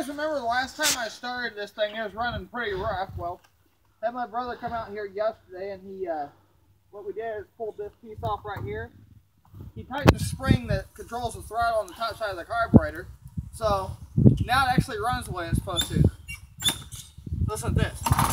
guys remember the last time I started this thing, it was running pretty rough. Well, had my brother come out here yesterday and he, uh, what we did is pulled this piece off right here. He tightened the spring that controls the throttle on the top side of the carburetor. So now it actually runs the way it's supposed to. Listen to this.